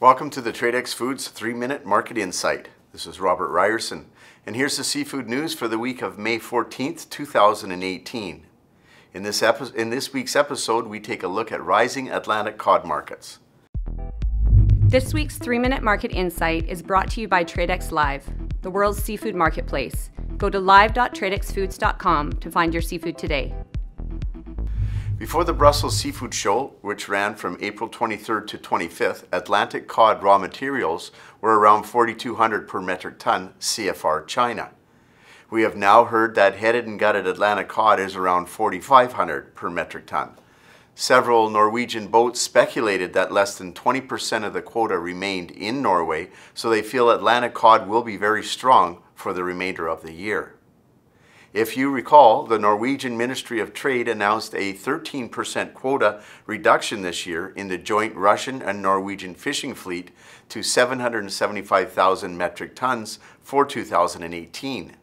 Welcome to the Tradex Foods 3-Minute Market Insight. This is Robert Reierson, and here's the seafood news for the week of May 14th, 2018. In this, in this week's episode, we take a look at rising Atlantic cod markets. This week's 3-Minute Market Insight is brought to you by Tradex Live, the world's seafood marketplace. Go to live.tradexfoods.com to find your seafood today. Before the Brussels Seafood Show, which ran from April 23rd to 25th, Atlantic cod raw materials were around 4,200 per metric ton CFR China. We have now heard that headed and gutted Atlantic cod is around 4,500 per metric ton. Several Norwegian boats speculated that less than 20% of the quota remained in Norway, so they feel Atlantic cod will be very strong for the remainder of the year. If you recall, the Norwegian Ministry of Trade announced a 13% quota reduction this year in the joint Russian and Norwegian fishing fleet to 775,000 metric tons for 2018.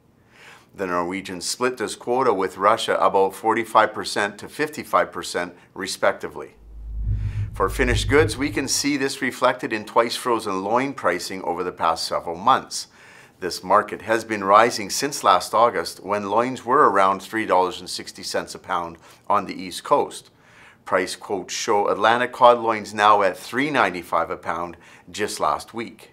The Norwegians split this quota with Russia about 45% to 55% respectively. For finished goods, we can see this reflected in twice frozen loin pricing over the past several months. This market has been rising since last August when loins were around $3.60 a pound on the East Coast. Price quotes show Atlantic cod loins now at $3.95 a pound just last week.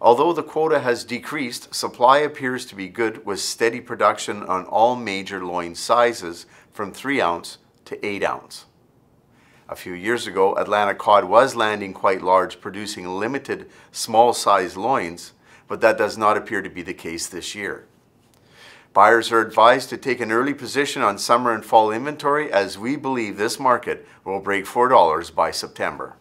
Although the quota has decreased, supply appears to be good with steady production on all major loin sizes from 3 ounce to 8 ounce. A few years ago, Atlantic cod was landing quite large, producing limited small size loins but that does not appear to be the case this year. Buyers are advised to take an early position on summer and fall inventory as we believe this market will break $4 by September.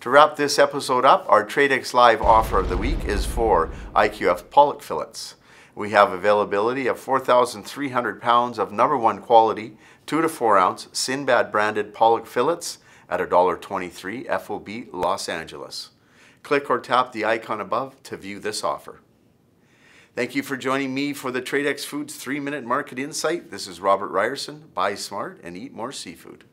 To wrap this episode up, our TradeX Live offer of the week is for IQF pollock fillets. We have availability of 4,300 pounds of number one quality, 2 to 4 ounce Sinbad branded pollock fillets at $1.23 FOB Los Angeles. Click or tap the icon above to view this offer. Thank you for joining me for the TradeX Foods 3-Minute Market Insight. This is Robert Reierson. Buy smart and eat more seafood.